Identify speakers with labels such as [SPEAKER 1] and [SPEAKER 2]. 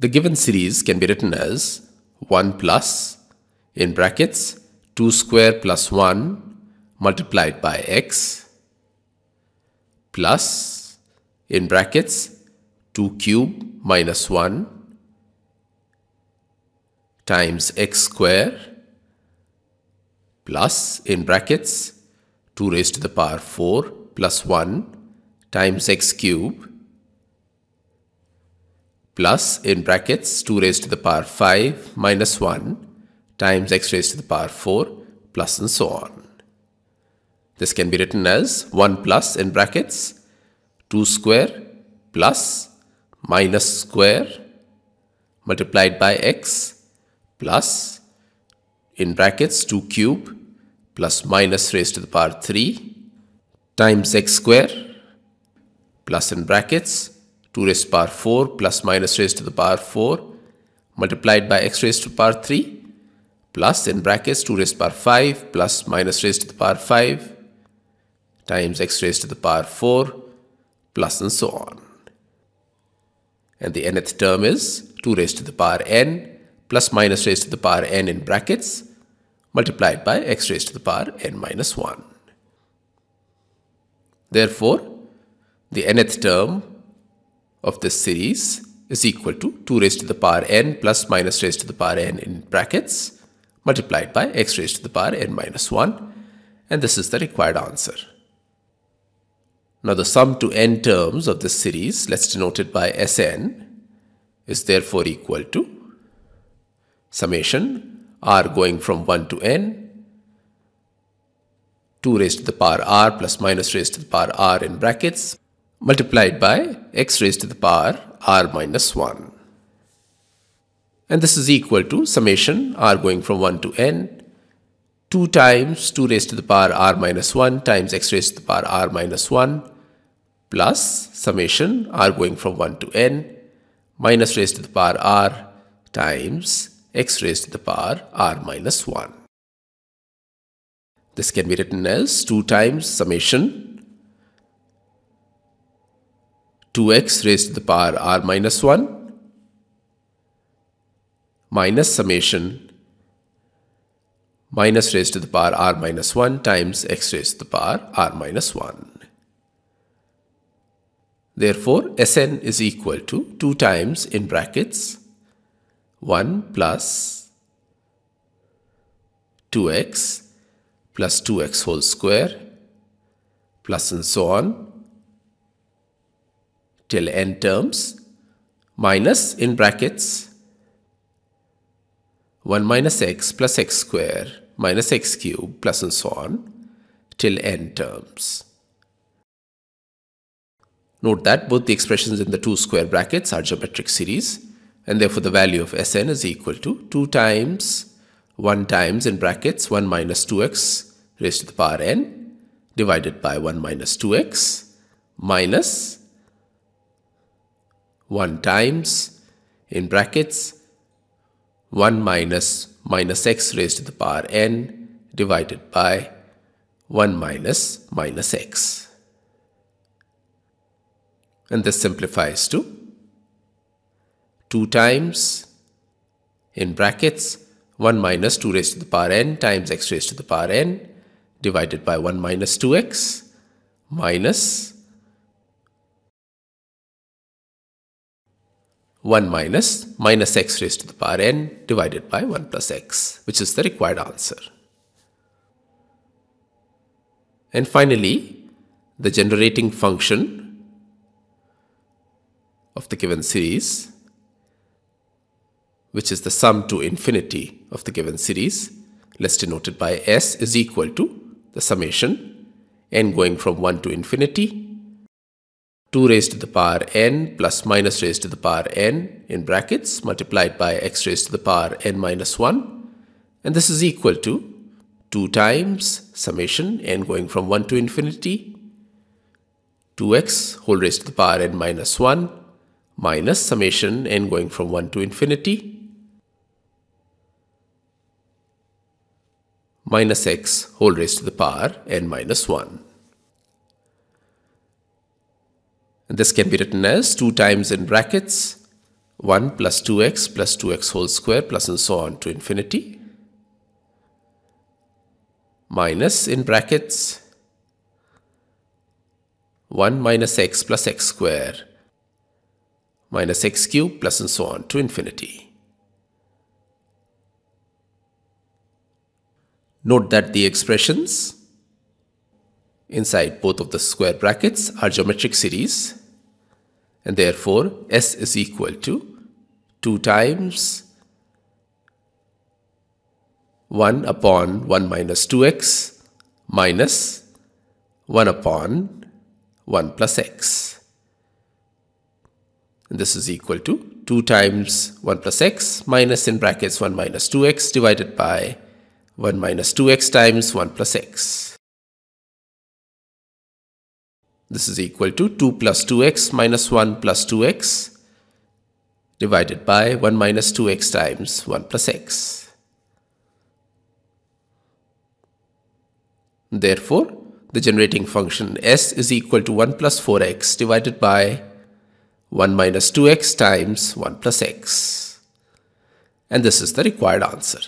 [SPEAKER 1] The given series can be written as 1 plus in brackets 2 square plus 1 multiplied by x plus in brackets 2 cube minus 1 times x square plus in brackets 2 raised to the power 4 plus 1 times x cube plus in brackets 2 raised to the power 5 minus 1 times x raised to the power 4 plus and so on. This can be written as 1 plus in brackets 2 square plus minus square multiplied by x plus in brackets 2 cube plus minus raised to the power 3 times x square plus in brackets 2 raised to the power 4 plus minus raised to the power 4 multiplied by x raised to the power 3 plus in brackets 2 raised to the power 5 plus minus raised to the power 5 times x raised to the power 4 plus and so on. And the nth term is 2 raised to the power n plus minus raised to the power n in brackets multiplied by x raised to the power n minus 1. Therefore, the nth term of this series is equal to 2 raised to the power n plus minus raised to the power n in brackets multiplied by x raised to the power n minus 1 and this is the required answer. Now the sum to n terms of this series, let's denote it by Sn, is therefore equal to summation r going from 1 to n 2 raised to the power r plus minus raised to the power r in brackets multiplied by x raised to the power r minus 1. And this is equal to summation r going from 1 to n 2 times 2 raised to the power r minus 1 times x raised to the power r minus 1 plus summation r going from 1 to n minus raised to the power r times x raised to the power r minus 1. This can be written as 2 times summation 2x raised to the power r minus 1 minus summation minus raised to the power r minus 1 times x raised to the power r minus 1. Therefore, Sn is equal to 2 times in brackets 1 plus 2x plus 2x whole square plus and so on till n terms minus in brackets 1 minus x plus x square minus x cube plus and so on till n terms. Note that both the expressions in the two square brackets are geometric series and therefore the value of Sn is equal to 2 times 1 times in brackets 1 minus 2x raised to the power n divided by 1 minus 2x minus 1 times in brackets 1 minus minus x raised to the power n divided by 1 minus minus x. And this simplifies to 2 times in brackets 1 minus 2 raised to the power n times x raised to the power n divided by 1 minus 2x minus 1 minus minus x raised to the power n divided by 1 plus x, which is the required answer. And finally, the generating function of the given series, which is the sum to infinity of the given series, let's denote it by s is equal to the summation n going from 1 to infinity 2 raised to the power n plus minus raised to the power n in brackets multiplied by x raised to the power n minus 1 and this is equal to 2 times summation n going from 1 to infinity 2x whole raised to the power n minus 1 minus summation n going from 1 to infinity minus x whole raised to the power n minus 1. And this can be written as 2 times in brackets 1 plus 2x plus 2x whole square plus and so on to infinity minus in brackets 1 minus x plus x square minus x cube plus and so on to infinity. Note that the expressions inside both of the square brackets are geometric series and therefore s is equal to 2 times 1 upon 1 minus 2x minus 1 upon 1 plus x. And this is equal to 2 times 1 plus x minus in brackets 1 minus 2x divided by 1 minus 2x times 1 plus x. This is equal to 2 plus 2x minus 1 plus 2x divided by 1 minus 2x times 1 plus x. Therefore, the generating function s is equal to 1 plus 4x divided by 1 minus 2x times 1 plus x. And this is the required answer.